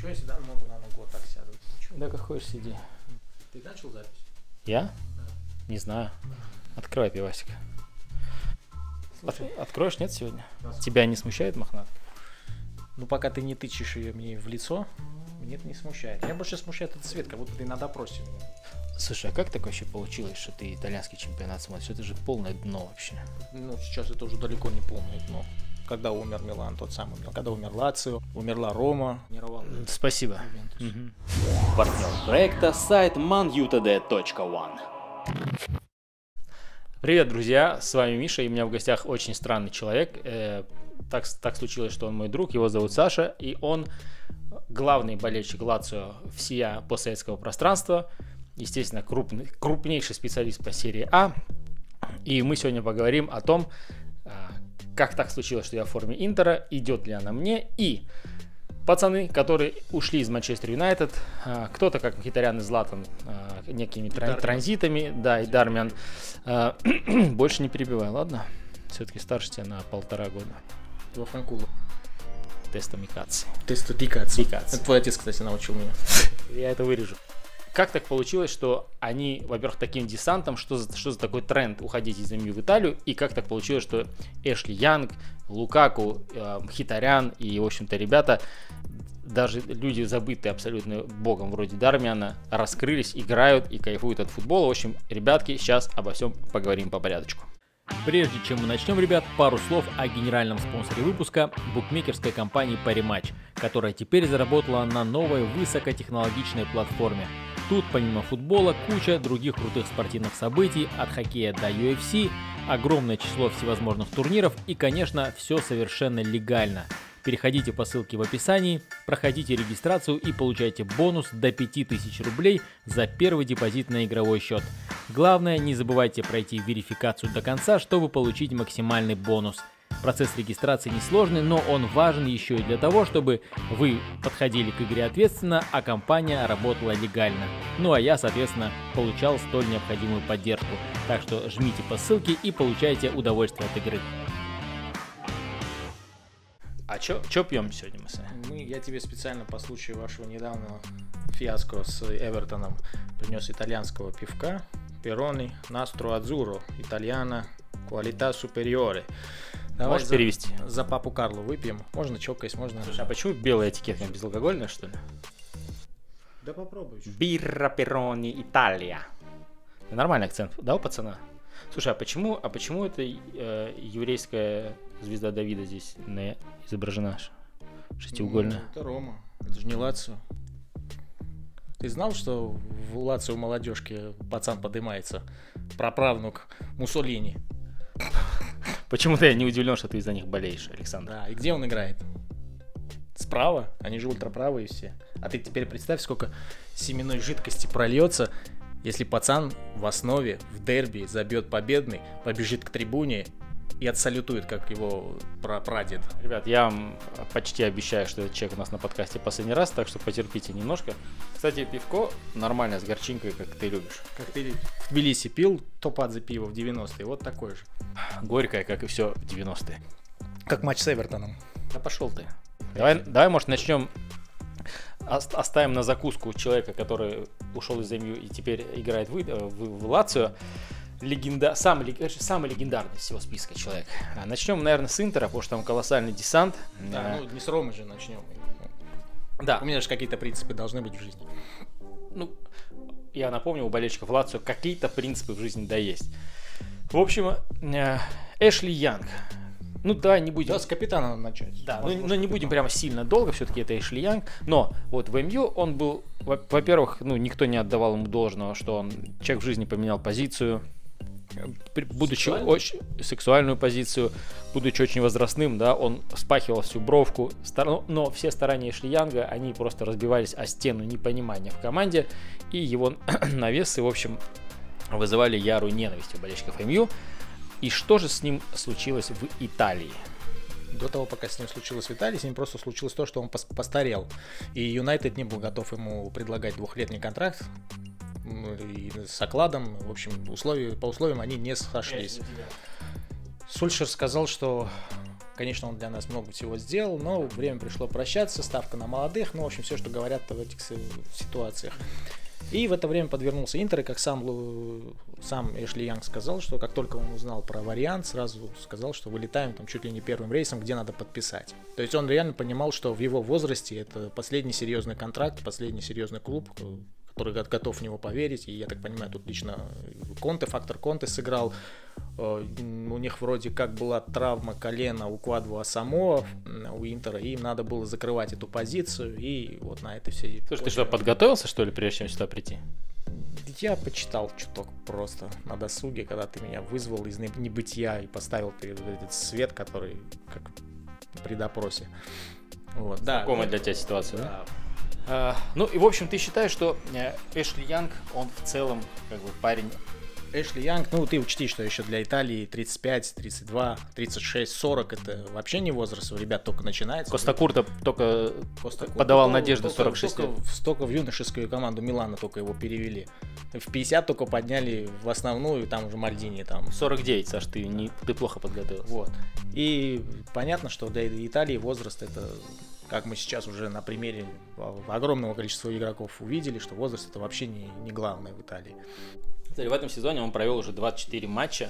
Что я всегда могу на ногу вот так сяду? Чё? Да как хочешь сиди. Ты начал запись? Я? Не знаю. Открой пивасик. От- откроешь, нет, сегодня? Нас- Тебя не смущает Мохнат? ну пока ты не тычешь ее мне в лицо, мне это не смущает. Меня больше смущает этот цвет, как будто ты на допросе. Слушай, а как так вообще получилось, что ты итальянский чемпионат смотришь? Это же полное дно вообще. Ну, сейчас это уже далеко не помню, но когда умер Милан, тот самый Милан, когда умер Лацио, умерла Рома, умировал Спасибо. Мгм. Партнер проекта сайт manutd.one. Привет, друзья, с вами Миша, и у меня в гостях очень странный человек. Э, так, так случилось, что он мой друг, его зовут Саша, и он главный болельщик Лацио всея постсоветского пространства, естественно, крупный, крупнейший специалист по серии А. И мы сегодня поговорим о том, как так случилось, что я в форме Интера, идет ли она мне, и пацаны, которые ушли из Манчестер Юнайтед, а, кто-то, как Мхитарян и Златан, а, некими тран- Дармиан. транзитами, да, и Дармиан, а, больше не перебивай, ладно? Все-таки старше тебя на полтора года. Во Франкулу. Тестомикации. Ты статикация. Тикаться. Это твой отец, кстати, научил меня. Я это вырежу. Как так получилось, что они, во-первых, таким десантом, что за, что за такой тренд уходить из МЮ в Италию, и как так получилось, что Эшли Янг, Лукаку, э, Мхитарян и, в общем-то, ребята, даже люди, забытые абсолютно богом вроде Дармиана, раскрылись, играют и кайфуют от футбола. В общем, ребятки, сейчас обо всем поговорим по порядочку. Прежде чем мы начнем, ребят, пару слов о генеральном спонсоре выпуска – букмекерской компании Parimatch, которая теперь заработала на новой высокотехнологичной платформе. Тут помимо футбола куча других крутых спортивных событий, от хоккея до UFC, огромное число всевозможных турниров и, конечно, все совершенно легально. Переходите по ссылке в описании, проходите регистрацию и получайте бонус до 5000 рублей за первый депозит на игровой счет. Главное, не забывайте пройти верификацию до конца, чтобы получить максимальный бонус. Процесс регистрации несложный, но он важен еще и для того, чтобы вы подходили к игре ответственно, а компания работала легально. Ну а я, соответственно, получал столь необходимую поддержку. Так что жмите по ссылке и получайте удовольствие от игры. А чё пьем сегодня мы с вами? Мы, я тебе специально по случаю вашего недавнего фиаско с Эвертоном принес итальянского пивка. Перони Настро Адзуро. Итальяна Квалита Супериоре. Давай Можешь за, перевести? за папу Карлу выпьем. Можно чокаясь, можно... Слушай, а почему белая этикетка безалкогольная, что ли? Да попробуй. Бирра Перони Италия. Нормальный акцент, да, у пацана? Слушай, а почему, а почему это э, еврейская звезда Давида здесь не изображена? Шестиугольная. Ну, это Рома. Это же не Лацио. Ты знал, что в Лацио молодежке пацан поднимается? Праправнук Муссолини. Почему-то я не удивлен, что ты из-за них болеешь, Александр. Да, и где он играет? Справа? Они же ультраправые все. А ты теперь представь, сколько семенной жидкости прольется, если пацан в основе, в дерби забьет победный, побежит к трибуне и отсалютует, как его пра- прадед. Ребят, я вам почти обещаю, что этот человек у нас на подкасте последний раз, так что потерпите немножко. Кстати, пивко нормальное, с горчинкой, как ты любишь. Как ты в Тбилиси пил топадзе пиво в 90-е, вот такое же. Горькое, как и все в 90-е. Как матч с Эвертоном. Да пошел ты. Давай, давай, может, начнем. Ост- Оставим на закуску человека, который ушел из МЮ и теперь играет в, в- в Лацио. Легенда... Самый, самый легендарный из всего списка человек. А, Начнем, наверное, с Интера, потому что там колоссальный десант. Да, ну не с Ромы же начнем. да. У меня же какие-то принципы должны быть в жизни. ну, я напомню, у болельщиков Лацио какие-то принципы в жизни да есть. В общем, э, Эшли Янг. Ну да, не будем... Да, с капитана начать. Да, ну, может, ну, не будем прямо сильно долго, все-таки это Эшли Янг. Но вот в МЮ он был, во- во-первых, ну никто не отдавал ему должного, что он человек в жизни поменял позицию, будучи Сексуальную? очень сексуальную позицию, будучи очень возрастным, да, он спахивал всю бровку, стар- но- но все старания Эшли Янга, они просто разбивались о стену непонимания в команде, и его навесы, в общем, вызывали ярую ненависть у болельщиков МЮ. И что же с ним случилось в Италии? До того, пока с ним случилось в Италии, с ним просто случилось то, что он пос- постарел. И Юнайтед не был готов ему предлагать двухлетний контракт. Ну, И с окладом, в общем, условия, по условиям они не сошлись. Сульшер сказал, что Конечно, он для нас много всего сделал, но время пришло прощаться, ставка на молодых, ну, в общем, все, что говорят в этих си- ситуациях. И в это время подвернулся Интер, и как сам, Лу- сам Эшли Янг сказал, что как только он узнал про вариант, сразу сказал, что вылетаем там чуть ли не первым рейсом, где надо подписать. То есть он реально понимал, что в его возрасте это последний серьезный контракт, последний серьезный клуб, который го- готов в него поверить. И я так понимаю, тут лично Конте, фактор Конте сыграл. Э, У них вроде как была травма колена у Квадру Асамоа, м, у Интера, и им надо было закрывать эту позицию, и вот на это все... Слушай, ты что, подготовился, что ли, прежде чем сюда прийти? Я почитал чуток просто на досуге, когда ты меня вызвал из не- небытия и поставил перед этот свет, который как при допросе. Вот. Знакомая ну, для тебя ситуация, да? да. А, ну и в общем ты считаешь, что э, Эшли Янг, он в целом как бы парень Эшли Янг, ну ты учти, что еще для Италии 35, 32, 36, 40 это вообще не возраст, у ребят только начинается. Коста Курта только Коста подавал только- надежды только- 46 лет. только, Столько в юношескую команду Милана только его перевели. В 50 только подняли в основную, там уже Мальдини там 49, Саш, ты, не, ты плохо подготовился. Вот. И понятно, что для Италии возраст это, как мы сейчас уже на примере огромного количества игроков увидели, что возраст это вообще не, не главное в Италии. В этом сезоне он провел уже 24 матча.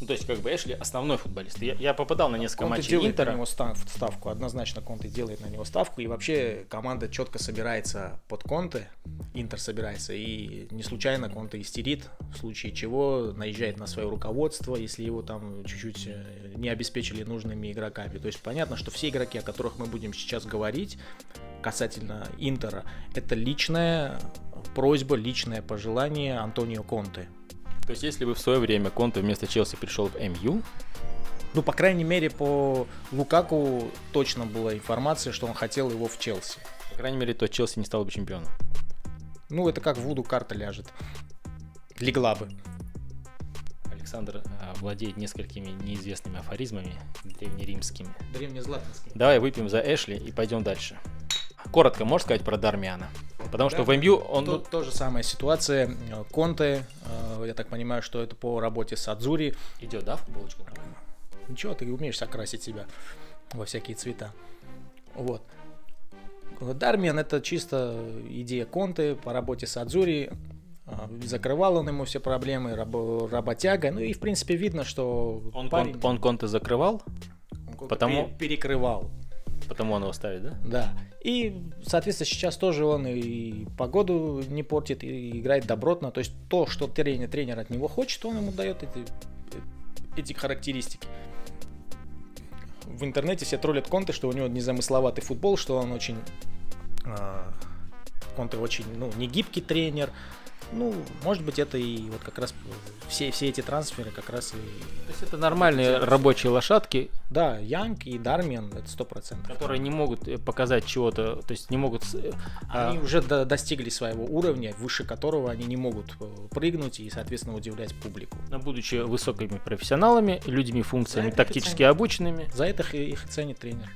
Ну, то есть, как бы Эшли основной футболист. Я, я попадал на несколько Конте матчей делает Интера. на него став- ставку, однозначно Конте делает на него ставку, и вообще команда четко собирается под Конте, Интер собирается, и не случайно Конте истерит, в случае чего наезжает на свое руководство, если его там чуть-чуть э, не обеспечили нужными игроками. То есть понятно, что все игроки, о которых мы будем сейчас говорить, касательно Интера, это личная просьба, личное пожелание Антонио Конте. То есть, если бы в свое время Конте вместо Челси пришел в МЮ, Ну, по крайней мере, по Лукаку точно была информация, что он хотел его в Челси. по крайней мере, то Челси не стал бы чемпионом. Ну, это как в Вуду карта ляжет. Легла бы. Александр а, владеет несколькими неизвестными афоризмами древнеримскими. Древнезлатинский. Давай выпьем за Эшли и пойдем дальше. Коротко можешь сказать про Дармиана? Потому что в МЮ он... Тут тоже самая ситуация. Э, Конте, э, я так понимаю, что это по работе с Адзури. Идет, да, футболочка? Ничего, ты умеешь окрасить себя во всякие цвета. Вот. Дармиан это чисто идея Конте по работе с Адзури. Закрывал он ему все проблемы, рабо- работяга. Ну и в принципе видно, что Он, парень- Кон- он Конте закрывал, он Конте потому- пере- перекрывал. Потому он его ставит, да? Да. И, соответственно, сейчас тоже он и погоду не портит, и играет добротно. То есть то, что тренер, тренер от него хочет, он ему дает эти, эти характеристики. В интернете все троллят Конте, что у него незамысловатый футбол, что он очень... а, Конте очень, ну, не гибкий тренер. Ну, может быть, это и вот как раз все, все эти трансферы как раз и... То есть это нормальные рабочие лошадки, Да, Янг и Дармиан, это сто процентов. которые не могут э, показать чего-то, то есть не могут... э, а, Они уже до- достигли своего уровня, выше которого они не могут э, прыгнуть и, соответственно, удивлять публику. а, будучи высокими профессионалами, людьми, функциями, тактически обученными, За это их, их и ценит тренер.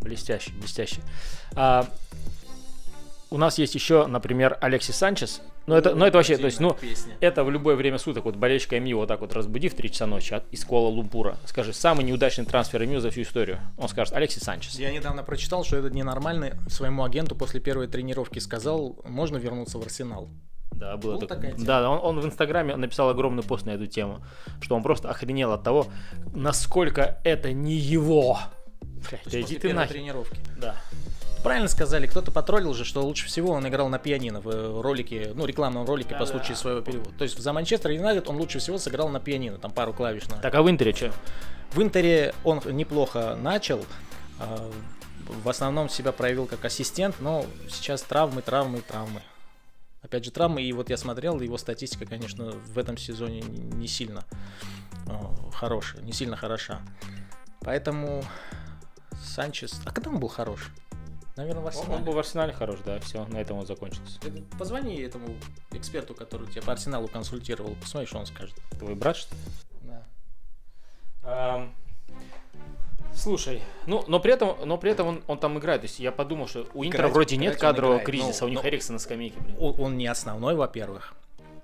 Блестяще, блестяще. А, у нас есть еще, например, Алексис Санчес. Но это, но это вообще, то есть, ну, это в любое время суток. Вот болельщика МЮ вот так вот разбуди в 3 часа ночи от, из Куала Лумпура. Скажи, самый неудачный трансфер МЮ за всю историю. Он скажет, Алексис Санчес. Я недавно прочитал, что это ненормально. Своему агенту после первой тренировки сказал, можно вернуться в Арсенал. Да, было Была такое. такая тема? Да, он, он в Инстаграме написал огромный пост на эту тему, что он просто охренел от того, насколько это не его. Блядь, После иди ты нахер. тренировки. Да. Правильно сказали, кто-то потроллил же, что лучше всего он играл на пианино в э, ролике, ну, рекламном ролике по Да-да. случаю своего перевода. То есть за Манчестер Юнайтед он лучше всего сыграл на пианино, там пару клавиш на. Так, а в Интере что? В Интере он неплохо начал. а, В основном себя проявил как ассистент, но сейчас травмы, травмы, травмы. Опять же, травмы, и вот я смотрел, его статистика, конечно, в этом сезоне не не сильно а, хорошая, не сильно хороша. Поэтому Санчес... А когда он был хорош? Наверное, в Арсенале. он был в Арсенале хорош, да, все, на этом он закончился. Ты Позвони этому эксперту, который тебя по Арсеналу консультировал, посмотри, что он скажет. Твой брат, что ли? Да. Ам, Слушай, ну, но при этом, но при этом он, он там играет. То есть я подумал, что у Интера Играть- вроде нет играть он кадрового играет, кризиса, но- у них но- Эриксон на скамейке, блин. Он он не основной, во-первых.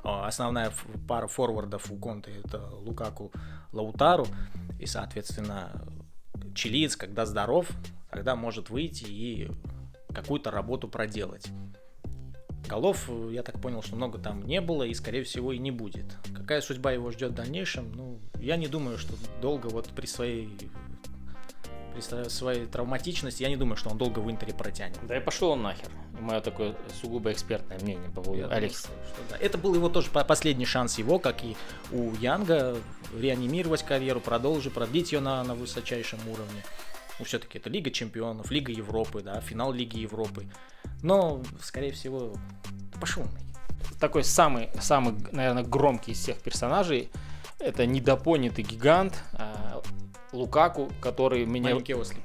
А, Основная пара форвардов у Конте это Лукаку, Лаутару. И, соответственно, чилиец, когда здоров, тогда может выйти и какую-то работу проделать. Голов, я так понял, что много там не было и, скорее всего, и не будет. Какая судьба его ждет в дальнейшем? Ну, я не думаю, что долго вот при своей при своей травматичности, я не думаю, что он долго в Интере протянет. Да и пошел он нахер. Мое такое сугубо экспертное мнение по поводу Алекса. да. Это был его тоже последний шанс его, как и у Янга, реанимировать карьеру, продолжить, продлить ее на, на высочайшем уровне. Ну, все-таки это Лига Чемпионов, Лига Европы, да, финал Лиги Европы. Но, скорее всего, пошел. Такой самый, самый, наверное, громкий из всех персонажей. Это недопонятый гигант э, Лукаку, который меня... Маленький ослик.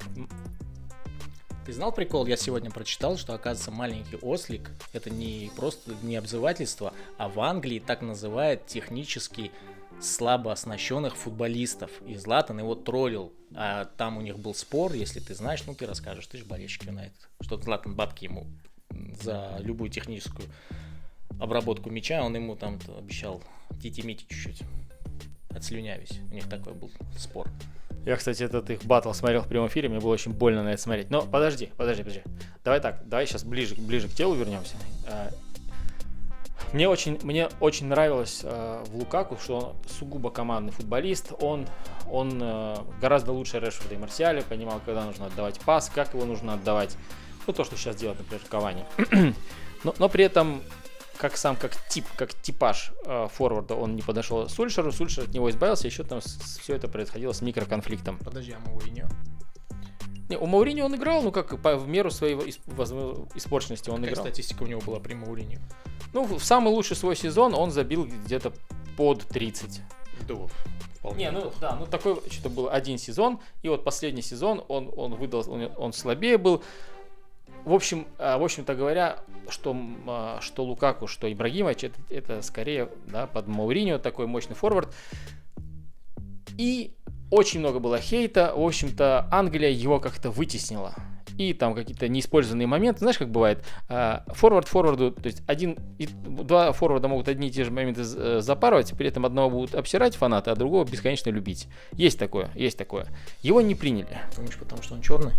Ты знал прикол? Я сегодня прочитал, что, оказывается, маленький ослик – это не просто не обзывательство, а в Англии так называют технический слабо оснащенных футболистов. И Златан его троллил. А там у них был спор, если ты знаешь, ну ты расскажешь, ты же болельщик Юнайтед. Что Златан бабки ему за любую техническую обработку мяча, он ему там обещал тити-мити чуть-чуть. Отслюнявись. У них такой был спор. Я, кстати, этот их батл смотрел в прямом эфире, мне было очень больно на это смотреть. Но подожди, подожди, подожди. Давай так, давай сейчас ближе, ближе к телу вернемся. А, мне очень, мне очень нравилось э, в Лукаку, что он сугубо командный футболист. Он, он э, гораздо лучше Решфорда и Марсиаля, понимал, когда нужно отдавать пас, как его нужно отдавать. Ну, то, что сейчас делает, например, Кавани. но, но при этом, как сам, как тип, как типаж э, форварда, он не подошел Сульшеру, Сульшер от него избавился, еще там все это происходило с микроконфликтом. Подожди, а Мауриньо? Не, у Мауриньо он играл, ну как по, в меру своей испорченности он Какая играл. статистика у него была при Мауриньо? Ну, в самый лучший свой сезон он забил где-то под 30. Да, вполне. Не, ну да, ну такой что-то был один сезон, и вот последний сезон он, он выдал, он, он слабее был. В общем, а, в общем-то говоря, что, а, что Лукаку, что Ибрагимович, это, это скорее да, под Мауриньо такой мощный форвард. И очень много было хейта. В общем-то, Англия его как-то вытеснила и там какие-то неиспользованные моменты. Знаешь, как бывает? А, форвард форварду, то есть один, два форварда могут одни и те же моменты э, запарывать, при этом одного будут обсирать фанаты, а другого бесконечно любить. Есть такое, есть такое. Его не приняли. Думаешь, потому что он черный?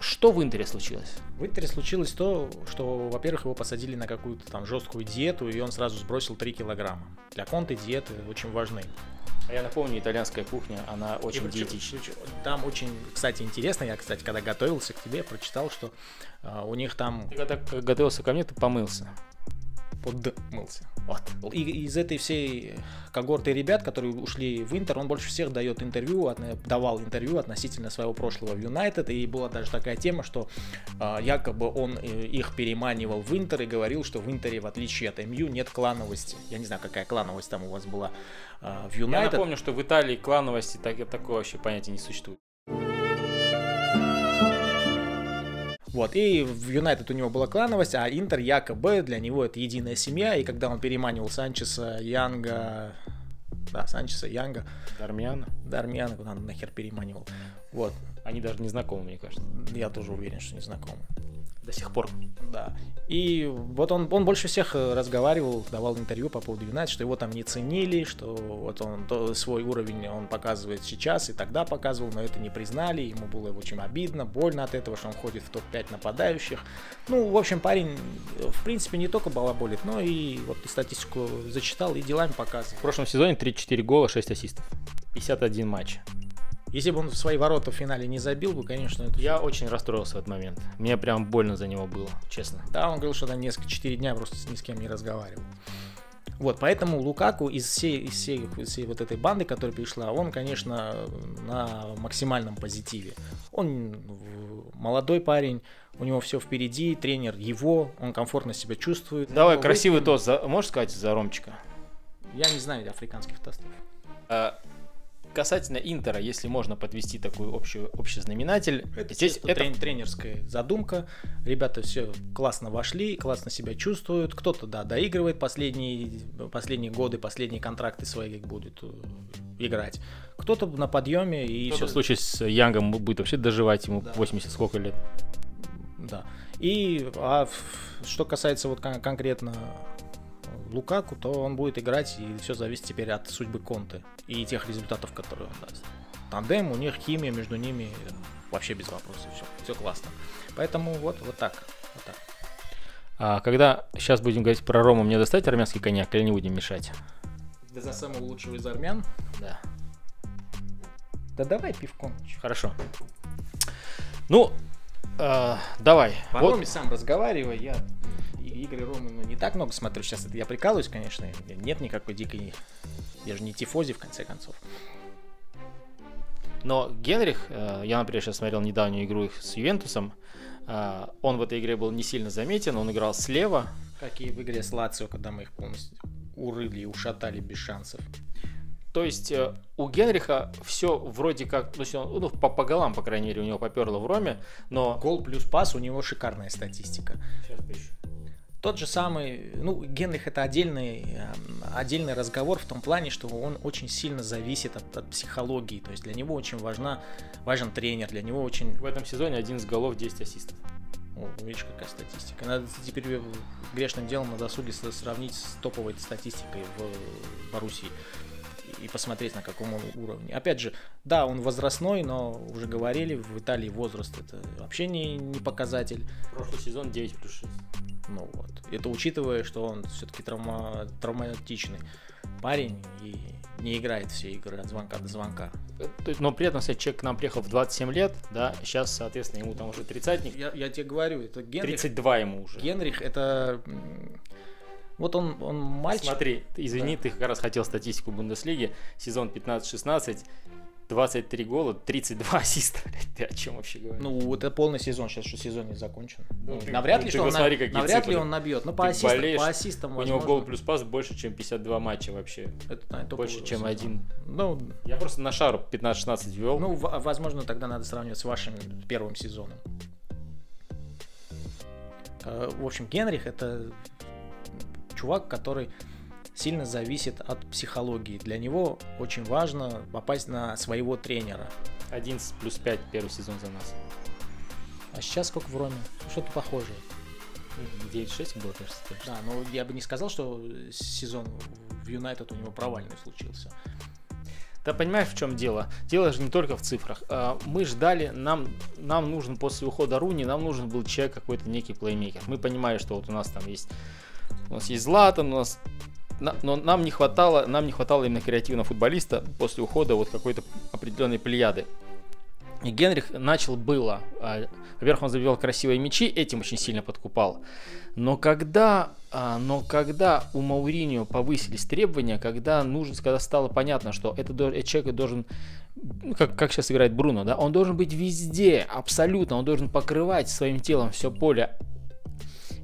Что в Интере случилось? В Интере случилось то, что, во-первых, его посадили на какую-то там жесткую диету, и он сразу сбросил 3 килограмма. Для конты диеты очень важны. А я напомню, итальянская кухня, она очень и диетична. Там очень, кстати, интересно, я, кстати, когда готовился к тебе, прочитал, что э, у них там... Ты когда готовился ко мне, ты помылся подмылся. Вот. И из этой всей когорты ребят, которые ушли в Интер, он больше всех дает интервью, давал интервью относительно своего прошлого в Юнайтед. И была даже такая тема, что э, якобы он э, их переманивал в Интер и говорил, что в Интере, в отличие от МЮ, нет клановости. Я не знаю, какая клановость там у вас была э, в Юнайтед. Я напомню, что в Италии клановости так, такого вообще понятия не существует. Вот, и в Юнайтед у него была клановость, а Интер якобы для него это единая семья, и когда он переманивал Санчеса, Янга, да, Санчеса, Янга. Дармиана. Дармиана, куда он нахер переманивал. Вот. Они даже не знакомы, мне кажется. Я тоже уверен, что не знакомы до сих пор. Да. И вот он, он больше всех э, разговаривал, давал интервью по поводу Юнайтед, что его там не ценили, что вот он то, свой уровень он показывает сейчас и тогда показывал, но это не признали, ему было очень обидно, больно от этого, что он ходит в топ-5 нападающих. Ну, в общем, парень, э, в принципе, не только балаболит, но и вот статистику зачитал и делами показывал. В прошлом сезоне 34 гола, 6 ассистов. 51 матч. Если бы он в свои ворота в финале не забил бы, конечно, это... Я очень расстроился в этот момент. Мне прям больно за него было, честно. Да, он говорил, что там несколько, 4 дня просто ни с кем не разговаривал. Вот, поэтому Лукаку из всей, из всей, из всей вот этой банды, которая пришла, он, конечно, на максимальном позитиве. Он молодой парень, у него все впереди, тренер его, он комфортно себя чувствует. Давай, Вы... красивый тост, за, можешь сказать за Ромчика? Я не знаю африканских тостов. А, Касательно Интера, если можно подвести такой общий, общий знаменатель, это здесь это трен, тренерская задумка. Ребята все классно вошли, классно себя чувствуют. Кто-то, да, доигрывает последние, последние годы, последние контракты свои будет э, играть. Кто-то на подъеме и все. В случае с Янгом будет вообще доживать ему да. 80 сколько лет. Да. И а что касается вот кон- конкретно Лукаку, то он будет играть, и все зависит теперь от судьбы Конты и тех результатов, которые он даст. тандем, у них химия между ними вообще без вопросов, все, все классно. Поэтому вот, вот так, вот так. А когда сейчас будем говорить про Рому, мне достать армянский коньяк или не будем мешать? Да за самого лучшего из армян? Да. Да давай пивком. Хорошо. Ну, э, давай. По Вот- Роме сам разговаривай, я игры Ромы ну, не так много смотрю, сейчас это я прикалываюсь, конечно, нет никакой дикой, я же не тифози в конце концов. Но Генрих, э, я, например, сейчас смотрел недавнюю игру их с Ювентусом, э, он в этой игре был не сильно заметен, он играл слева, Как и в игре с Лацио, когда мы их полностью урыли и ушатали без шансов. То есть э, у Генриха все вроде как, то есть он, ну, по, по голам, по крайней мере, у него поперло в Роме, но... Гол плюс пас, у него шикарная статистика. Сейчас поищу. Тот же самый, ну, Генрих это отдельный, э, отдельный разговор в том плане, что он очень сильно зависит от, от психологии. То есть для него очень важна, важен тренер, для него очень... В этом сезоне 11 голов, 10 ассистов. О, видишь, какая статистика. Надо теперь грешным делом на досуге сравнить с топовой статистикой в Боруссии и посмотреть, на каком он уровне. Опять же, да, он возрастной, но уже говорили, в Италии возраст это вообще не, не показатель. Прошлый сезон 9 плюс 6. Ну вот. Это учитывая, что он все-таки травма, травматичный парень и не играет все игры от звонка до звонка. Но при этом, кстати, человек к нам приехал в 27 лет, да, сейчас, соответственно, ему там уже тридцатник, Я, я тебе говорю, это Генрих. 32 ему уже. Генрих это... Вот он, он мальчик. Смотри, извини, ты как раз хотел статистику Бундеслиги, сезон 15-16, 23 гола, 32 ассиста, блядь, ты о чем вообще говоришь? Ну, это полный сезон, сейчас что сезон не закончен. Ну, Ну, ты- навряд ли, ты что он, на- посмотри, какие навряд ли цифры. он набьет. Ну, по, Ты ассистам, болеешь, по ассистам, У него возможно, гол плюс пас больше, чем 52 матча вообще. это, наверное, больше, чем сезон. один. Ну, Я просто на шару 15-16 ввел. ну, возможно, тогда надо сравнивать с вашим первым сезоном. Э, В общем, Генрих это чувак, который сильно зависит от психологии. Для него очень важно попасть на своего тренера. 11 плюс 5 первый сезон за нас. А сейчас сколько в Роме? Что-то похожее. 9-6 было, кажется. точно. Да, но я бы не сказал, что сезон в Юнайтед у него провальный случился. Да понимаешь, в чем дело? Дело же не только в цифрах. А, Мы ждали, нам, нам нужен после ухода Руни, нам нужен был человек какой-то некий плеймейкер. Мы понимали, что вот у нас там есть, у нас есть Златан, у нас на- но нам не хватало, нам не хватало именно креативного футболиста после ухода вот какой-то определенной плеяды. И Генрих начал было. а, Во-первых, он забивал красивые мячи, этим очень сильно подкупал. Но когда, а, но когда у Мауриньо повысились требования, когда нужно, когда стало понятно, что этот человек должен, ну, как, как сейчас играет Бруно, да, он должен быть везде, абсолютно, он должен покрывать своим телом все поле.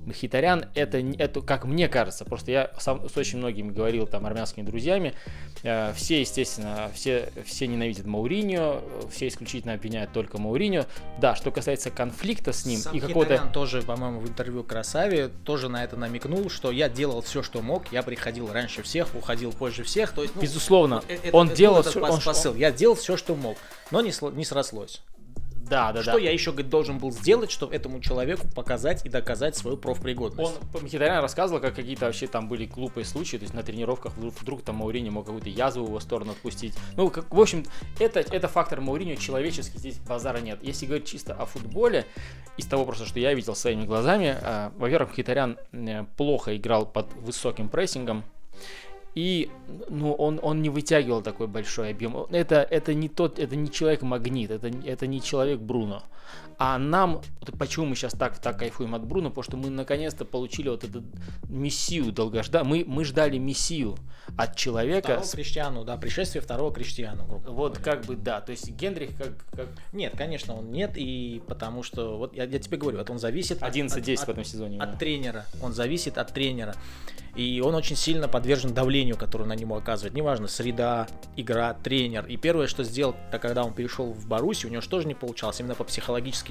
Мхитарян это, это, как мне кажется, просто я сам с очень многими говорил там армянскими друзьями, э, все, естественно, все, все ненавидят Мауриньо, э, все исключительно обвиняют только Мауриньо. Да, что касается конфликта с ним Сам и какого-то... Тоже, по-моему, в интервью Красаве тоже на это намекнул, что я делал все, что мог, я приходил раньше всех, уходил позже всех, то есть, ну, Безусловно, э- это- он это делал всё- пос- он- посыл. Я делал все, что мог, но не, сло- не срослось. Да, да, что да. я еще говорит, должен был сделать, чтобы этому человеку показать и доказать свою профпригодность? Он Мхитарян рассказывал, как какие-то вообще там были глупые случаи, то есть на тренировках вдруг, вдруг там Маурини мог какую-то язву в его сторону отпустить. Ну, как, в общем, это, это фактор Мауриньо человеческий, здесь базара нет. Если говорить чисто о футболе, из того просто, что я видел своими глазами, э, во-первых, Мхитарян э, плохо играл под высоким прессингом, и ну, он, он не вытягивал такой большой объем. Это, это не тот, это не человек-магнит, это, это не человек Бруно. А нам, вот почему мы сейчас так, так кайфуем от Бруно, потому что мы наконец-то получили вот эту мессию долгожда. Мы, мы ждали мессию от человека. Второго с- Криштиану, да, пришествие второго грубо Вот говоря. как бы да, то есть Генрих как, как Нет, конечно, он нет, и потому что, вот я, я тебе говорю, вот он зависит от- 11-10 от- в этом сезоне. от тренера. Он зависит от тренера. И он очень сильно подвержен давлению, которое на него оказывает. Неважно, среда, игра, тренер. И первое, что сделал, когда он перешел в Баруси, у него же тоже не получалось. Именно по психологическим,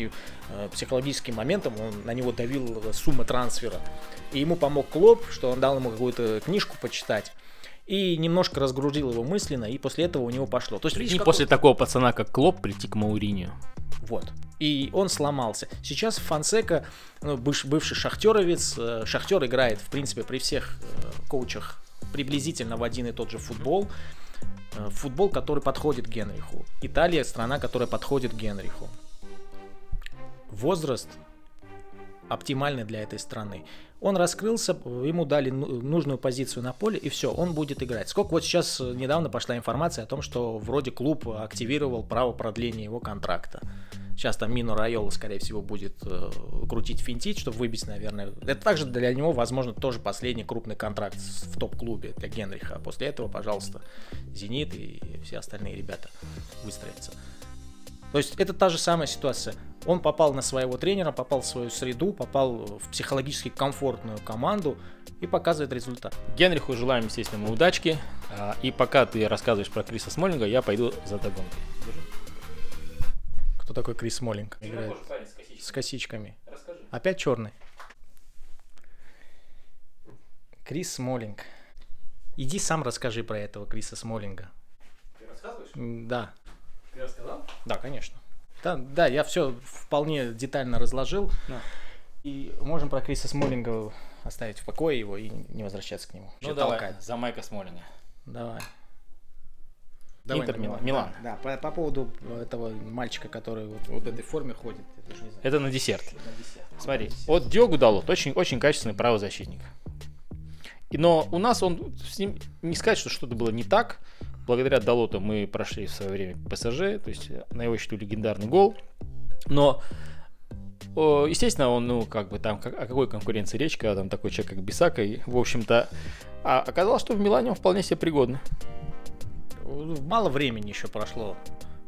э, психологическим моментам он, на него давил сумма трансфера. И ему помог Клоп, что он дал ему какую-то книжку почитать. И немножко разгрузил его мысленно, и после этого у него пошло. То есть, Не как после такого пацана, как Клоп, прийти к Мауринию. вот. И он сломался. Сейчас Фансека, ну, быв- бывший шахтеровец, э, шахтер играет, в принципе, при всех э, коучах приблизительно в один и тот же футбол. футбол, который подходит Генриху. Италия страна, которая подходит Генриху. Возраст оптимальный для этой страны. Он раскрылся, ему дали ну- нужную позицию на поле, и все, он будет играть. Сколько вот сейчас э, недавно пошла информация о том, что вроде клуб активировал право продления его контракта. Сейчас там Мину Райола, скорее всего, будет э, крутить финтить, чтобы выбить, наверное. Это также для него, возможно, тоже последний крупный контракт в топ-клубе для Генриха. А после этого, пожалуйста, Зенит и все остальные ребята выстроятся. То есть это та же самая ситуация. Он попал на своего тренера, попал в свою среду, попал в психологически комфортную команду и показывает результат. Генриху желаем, естественно, удачки. А, И пока ты рассказываешь про Криса Смолинга, я пойду за догонкой. Кто такой Крис Смолинг? Играет с косичками. Опять черный. Крис Смолинг. Иди сам расскажи про этого Криса Смолинга. Ты рассказываешь? Да, Ты рассказал? Да, конечно. Да, да, я все вполне детально разложил. Да. И можем про Криса Смолинга оставить в покое его и не возвращаться к нему. Ну Чё давай, толкать? за Майка Смолинга. Давай. Интер, на Милан. Милан. Да, по, по поводу этого мальчика, который вот, вот в этой форме ходит. не знаю. Это на десерт. Смотри, вот Диогу Далот очень, очень качественный правозащитник. И, но у нас он с ним не сказать, что что-то было не так. Благодаря Далоту мы прошли в свое время ПСЖ, то есть на его счету легендарный гол. Но, естественно, он, ну, как бы там, о какой конкуренции речь, когда там такой человек, как Бисака, и, в общем-то, а оказалось, что в Милане он вполне себе пригодный. Мало времени еще прошло,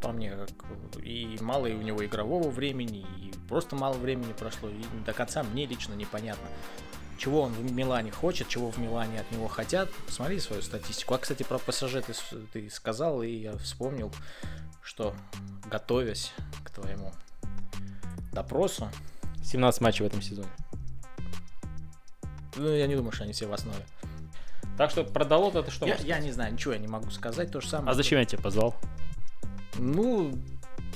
по мне, как, и мало и у него игрового времени, и просто мало времени прошло, и до конца мне лично непонятно, чего он в Милане хочет, чего в Милане от него хотят. Посмотри свою статистику. А, кстати, про ПСЖ ты, ты сказал, и я вспомнил, что, готовясь к твоему допросу, 17 матчей в этом сезоне. ну, я не думаю, что они все в основе. Так что про Далота ты что Я, я не знаю, ничего я не могу сказать, то же самое. А зачем я тебя позвал? Ну,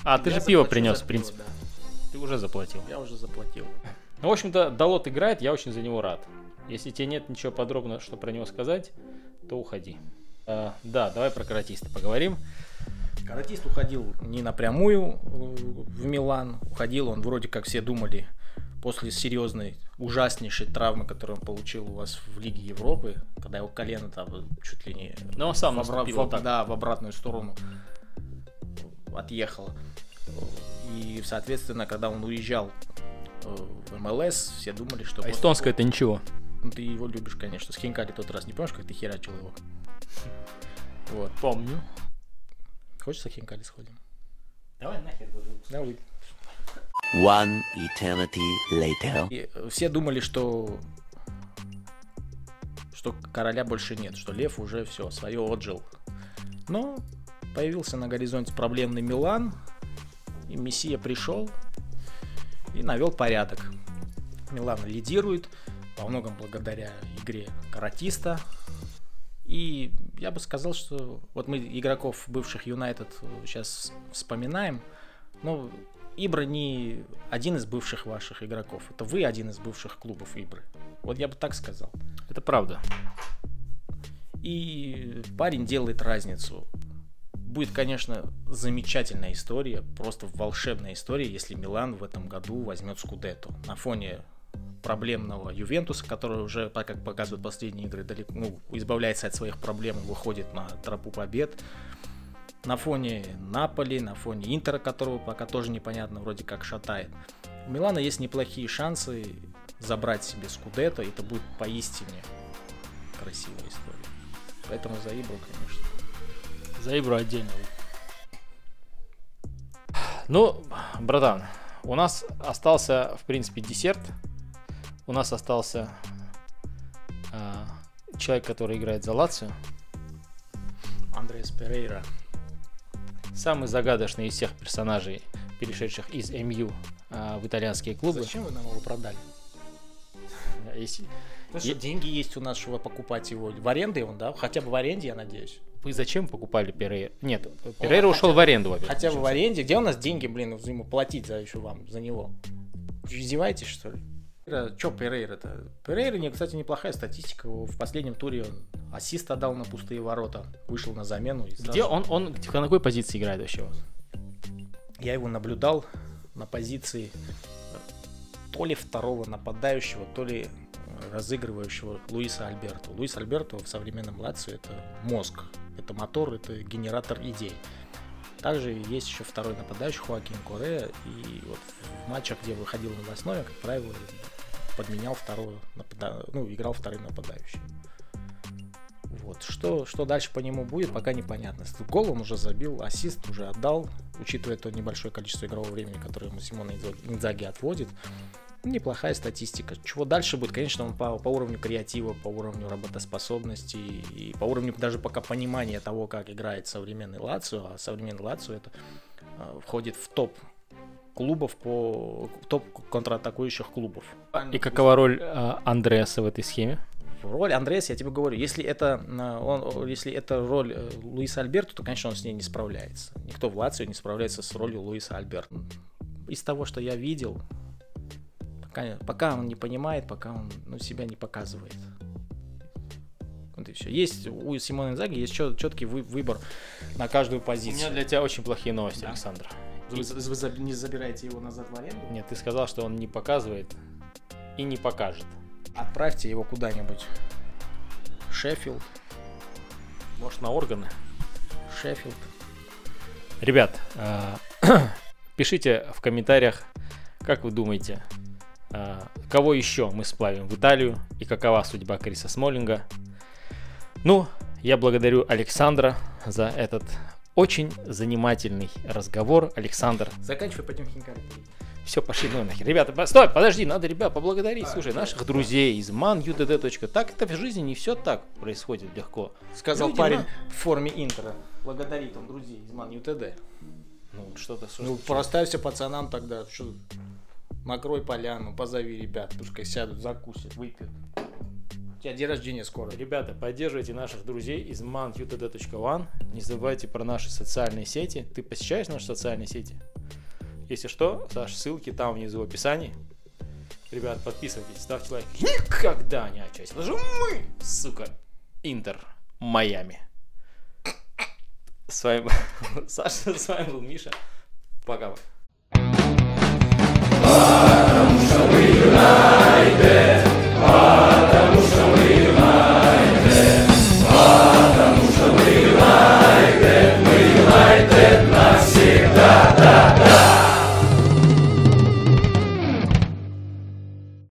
А, ты же пиво принес, в пиво, принципе. да. Ты уже заплатил. Я уже заплатил. Ну, в общем-то, Далот играет, я очень за него рад. Если тебе нет ничего подробно, что про него сказать, то уходи. А, да, давай про каратиста поговорим. Каратист уходил не напрямую э, в Милан. Уходил он, вроде как все думали, после серьезной, ужаснейшей травмы, которую он получил у вас в Лиге Европы, когда его колено там чуть ли не Но он сам в, обра- в- так. да, в обратную сторону отъехало. И, соответственно, когда он уезжал в МЛС, все думали, что... А эстонская это ничего. Ну, ты его любишь, конечно. С Хинкали тот раз. Не помнишь, как ты херачил его? Вот. Помню. Хочешь с Хинкали сходим? Давай нахер. Давай. One eternity later. И э, все думали, что что короля больше нет, что Лев уже все, свое отжил. Но появился на горизонте проблемный Милан, и Мессия пришел и навел порядок. Милан лидирует, во многом благодаря игре каратиста. И я бы сказал, что вот мы игроков бывших Юнайтед сейчас вспоминаем, но Ибра не один из бывших ваших игроков. Это вы один из бывших клубов Ибры. Вот я бы так сказал. Это правда. И парень делает разницу. Будет, конечно, замечательная история, просто волшебная история, если Милан в этом году возьмет Скудетто. На фоне проблемного Ювентуса, который уже, так как показывают последние игры, далеко, ну, избавляется от своих проблем и выходит на тропу побед. На фоне Наполи, на фоне Интера, которого пока тоже непонятно, вроде как шатает. У Милана есть неплохие шансы забрать себе Скудетто, и это будет поистине красивая история. Поэтому за Ибру, конечно. За Ибру отдельно. Ну, братан, у нас остался, в принципе, десерт. У нас остался а, человек, который играет за Лацио. Андреас Перейра. Самый загадочный из всех персонажей, перешедших из МЮ а, в итальянские клубы. Зачем вы нам его продали? Если- Ну что, деньги есть у нас, чтобы покупать его. В аренде он, да? Хотя бы в аренде, я надеюсь. Вы зачем покупали Перейра? Нет, Перейра ушел в аренду, во-первых. Хотя бы в аренде. Где у нас деньги, блин, ему платить за еще вам, за него? Вы Издеваетесь, что ли? Че Перейра-то? Перейра, не- кстати, неплохая статистика. В последнем туре он ассист отдал на пустые ворота. Вышел на замену. и сразу- Где он, он на какой позиции играет вообще? Я его наблюдал на позиции то ли второго нападающего, то ли разыгрывающего Луиса Альберто. Луис Альберто в современном Лацио это мозг, это мотор, это генератор идей. Также есть еще второй нападающий Хуакин Коре, и вот в матчах, где выходил на основе, как правило, подменял второго, напада- ну, играл вторым нападающим. Вот. Что, что дальше по нему будет, пока непонятно. Гол он уже забил, ассист уже отдал, учитывая то небольшое количество игрового времени, которое ему Симона Инзаги отводит. Неплохая статистика. Чего дальше будет, конечно, он по, по уровню креатива, по уровню работоспособности и по уровню даже пока понимания того, как играет современный Лацио, а современный Лацио это э, входит в топ клубов по топ контратакующих клубов. И какова роль а, Андреаса в этой схеме? Роль Андреас, я тебе говорю, если это, э, он, если это роль э, Луиса Альберто, то, конечно, он с ней не справляется. Никто в Лацио не справляется с ролью Луиса Альберто. Из того, что я видел, пока, пока он не понимает, пока он ну, себя не показывает. Вот и все. Есть у Симона Инзаги есть чет- четкий вы- выбор на каждую У позицию. меня для тебя очень плохие новости, Да. Александр. Вы, вы не забираете его назад в аренду? Нет, ты сказал, что он не показывает и не покажет. Отправьте его куда-нибудь. Шеффилд, Может, на органы? Шеффилд. Ребят, а, пишите в комментариях, как вы думаете, кого еще мы сплавим в Италию и какова судьба Криса Смолинга. Ну, я благодарю Александра за этот очень занимательный разговор. Александр, Заканчивай, пойдем хинкали. все, пошли ну нахер. Ребята, стой, подожди, надо, ребят, поблагодарить, слушай, наших друзей из man.udd. Так это в жизни не все так происходит легко. Сказал Люди парень на- в форме Интера. Благодарит он друзей из ЮТД. Ну, что-то, что Ну, проставься пацанам тогда. Что, накрой поляну, позови ребят, пускай сядут, закусят, выпьют. У тебя день рождения скоро. Ребята, поддерживайте наших друзей из man.utd.one. Не забывайте про наши социальные сети. Ты посещаешь наши социальные сети? Если что, Саш, ссылки там внизу в описании. Ребят, подписывайтесь, ставьте лайк. Никогда не потому что мы, сука, Интер, Майами. С вами Саша, с вами был Миша. Пока. love.